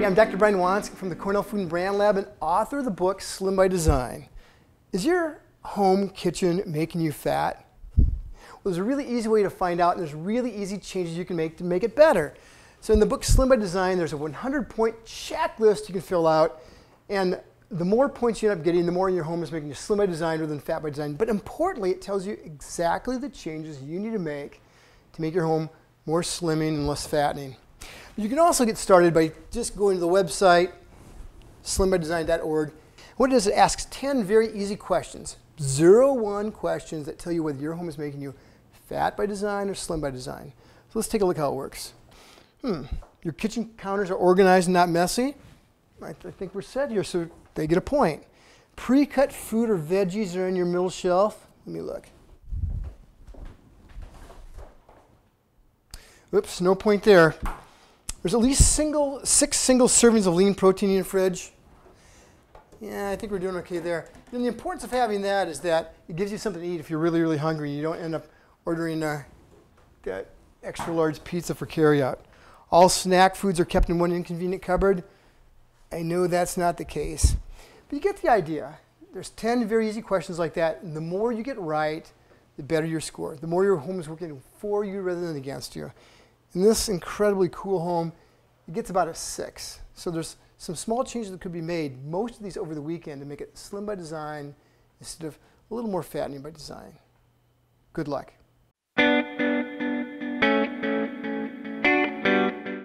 Hey, I'm Dr. Brian Wansink from the Cornell Food and Brand Lab and author of the book Slim by Design. Is your home kitchen making you fat? Well, there's a really easy way to find out, and there's really easy changes you can make to make it better. So in the book Slim by Design, there's a 100-point checklist you can fill out, and the more points you end up getting, the more your home is making you slim by design rather than fat by design. But importantly, it tells you exactly the changes you need to make to make your home more slimming and less fattening. You can also get started by just going to the website, slimbydesign.org. What it does, it asks 10 very easy questions, zero one questions that tell you whether your home is making you fat by design or slim by design. So let's take a look how it works. Hmm, your kitchen counters are organized and not messy. I, I think we're set here, so they get a point. Pre-cut fruit or veggies are in your middle shelf. Let me look. Oops, no point there. There's at least single, six single servings of lean protein in your fridge. Yeah, I think we're doing okay there. And the importance of having that is that it gives you something to eat if you're really, really hungry. You don't end up ordering uh, that extra large pizza for carryout. All snack foods are kept in one inconvenient cupboard. I know that's not the case. But you get the idea. There's 10 very easy questions like that, and the more you get right, the better your score. The more your home is working for you rather than against you. In this incredibly cool home, it gets about a six. So there's some small changes that could be made, most of these over the weekend, to make it slim by design instead of a little more fattening by design. Good luck.